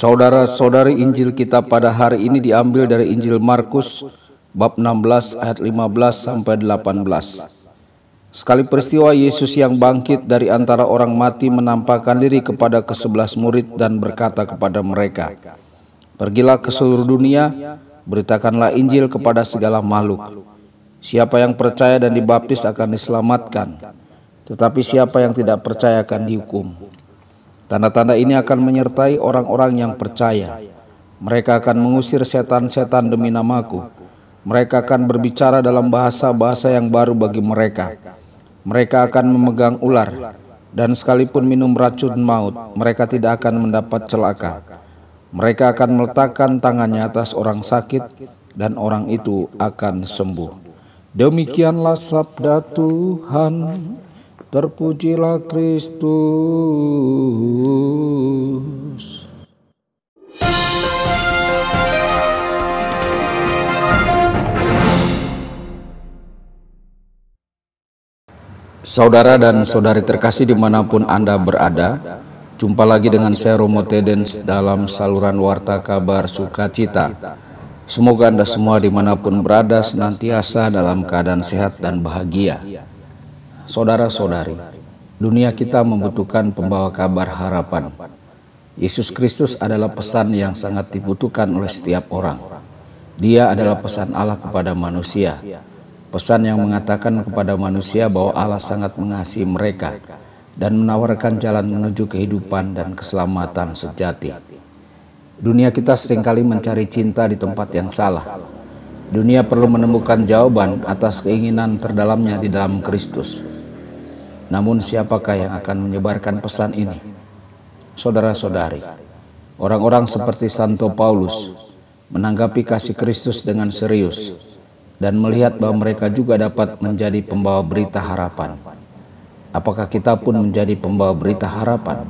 Saudara-saudari Injil kita pada hari ini diambil dari Injil Markus bab 16 ayat 15 sampai 18. Sekali peristiwa Yesus yang bangkit dari antara orang mati menampakkan diri kepada kesebelas murid dan berkata kepada mereka, Pergilah ke seluruh dunia, beritakanlah Injil kepada segala makhluk. Siapa yang percaya dan dibaptis akan diselamatkan, tetapi siapa yang tidak percaya akan dihukum. Tanda-tanda ini akan menyertai orang-orang yang percaya. Mereka akan mengusir setan-setan demi namaku. Mereka akan berbicara dalam bahasa-bahasa yang baru bagi mereka. Mereka akan memegang ular, dan sekalipun minum racun maut, mereka tidak akan mendapat celaka. Mereka akan meletakkan tangannya atas orang sakit, dan orang itu akan sembuh. Demikianlah sabda Tuhan. Terpujilah Kristus. Saudara dan saudari terkasih di mana pun Anda berada, jumpa lagi dengan saya Romo Tedens dalam saluran Warta Kabar Sukacita. Semoga Anda semua di mana pun berada senantiasa dalam keadaan sehat dan bahagia. Saudara-saudari, dunia kita membutuhkan pembawa kabar harapan. Yesus Kristus adalah pesan yang sangat dibutuhkan oleh setiap orang. Dia adalah pesan Allah kepada manusia. Pesan yang mengatakan kepada manusia bahwa Allah sangat mengasihi mereka dan menawarkan jalan menuju kehidupan dan keselamatan sejati. Dunia kita sering kali mencari cinta di tempat yang salah. Dunia perlu menemukan jawaban atas keinginan terdalamnya di dalam Kristus. Namun siapakah yang akan menyebarkan pesan ini? Saudara-saudari, orang-orang seperti Santo Paulus menanggapi kasih Kristus dengan serius dan melihat bahwa mereka juga dapat menjadi pembawa berita harapan. Apakah kita pun menjadi pembawa berita harapan?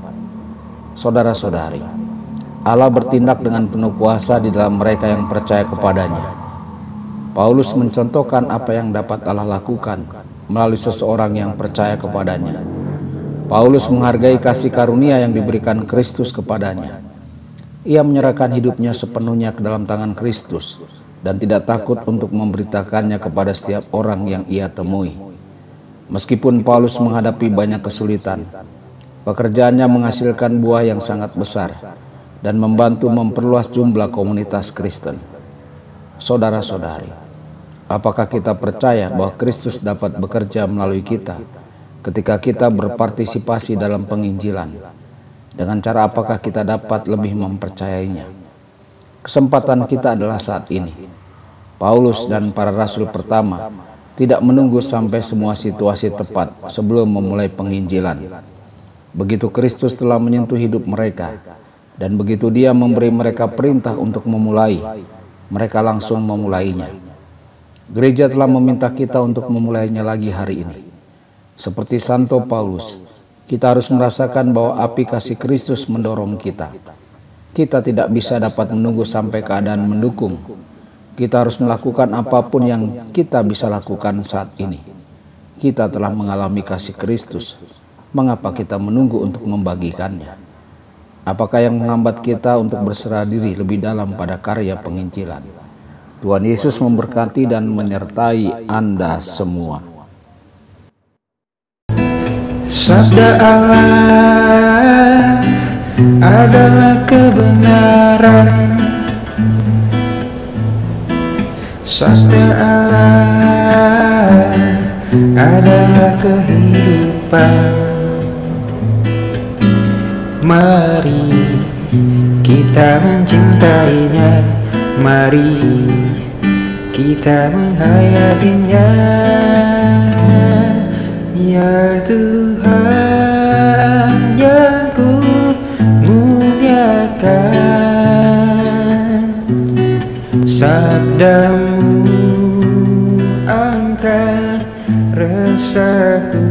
Saudara-saudari, Allah bertindak dengan penuh kuasa di dalam mereka yang percaya kepadanya. Paulus mencontohkan apa yang dapat Allah lakukan melalui seseorang yang percaya kepadanya. Paulus menghargai kasih karunia yang diberikan Kristus kepadanya. Ia menyerahkan hidupnya sepenuhnya ke dalam tangan Kristus dan tidak takut untuk memberitakannya kepada setiap orang yang ia temui. Meskipun Paulus menghadapi banyak kesulitan, pekerjaannya menghasilkan buah yang sangat besar dan membantu memperluas jumlah komunitas Kristen. Saudara-saudari, Apakah kita percaya bahwa Kristus dapat bekerja melalui kita ketika kita berpartisipasi dalam penginjilan? Dengan cara apakah kita dapat lebih mempercayainya? Kesempatan kita adalah saat ini. Paulus dan para rasul pertama tidak menunggu sampai semua situasi tepat sebelum memulai penginjilan. Begitu Kristus telah menyentuh hidup mereka, dan begitu Dia memberi mereka perintah untuk memulai, mereka langsung memulainya. Gereja telah meminta kita untuk memulainya lagi hari ini. Seperti Santo Paulus, kita harus merasakan bahwa api kasih Kristus mendorong kita. Kita tidak bisa dapat menunggu sampai keadaan mendukung. Kita harus melakukan apa pun yang kita bisa lakukan saat ini. Kita telah mengalami kasih Kristus. Mengapa kita menunggu untuk membagikannya? Apakah yang menghambat kita untuk berserah diri lebih dalam pada karya penginjilan? Tuhan Yesus memberkati dan menyertai Anda semua. Sabda Allah adalah kebenaran. Sabda Allah adalah kehidupan. Mari kita mencintainya. Mari kita menghayatinya. Ya Tuhan yang ku muliakan. Sabdamu angkat resahku